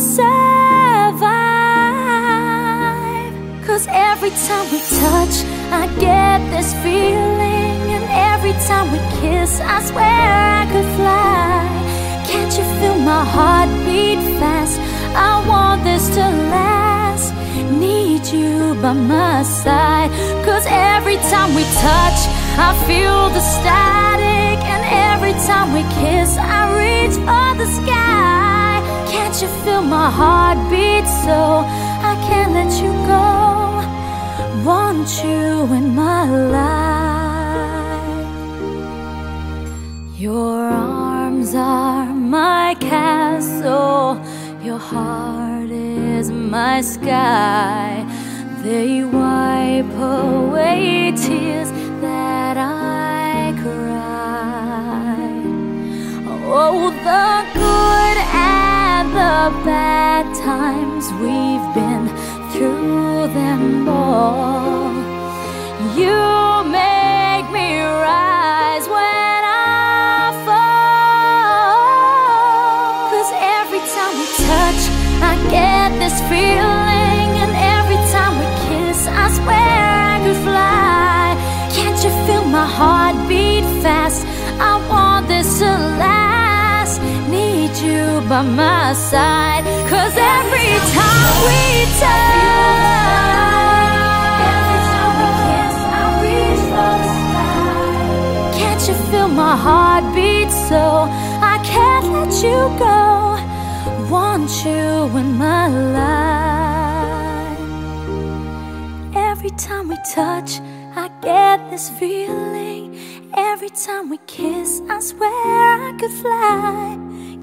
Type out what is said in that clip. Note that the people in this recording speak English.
survive. Cause every time we touch, I get this feeling. And every time we kiss, I swear I could fly. Can't you feel my heart beat fast? I want this to last. Need you by my side. Cause every time we touch, I feel the static. And every time we kiss, I reach for the sky. You feel my heart beat so I can't let you go? Want you in my life. Your arms are my castle, your heart is my sky. They wipe away tears that I cried. Oh, the bad times we've been through them all. You make me rise when I fall. Cause every time we touch, I get this feeling. You by my side. Cause every time we touch, can't you feel my heart beat so I can't let you go? Want you in my life. Every time we touch, I get this feeling. Every time we kiss, I swear I could fly.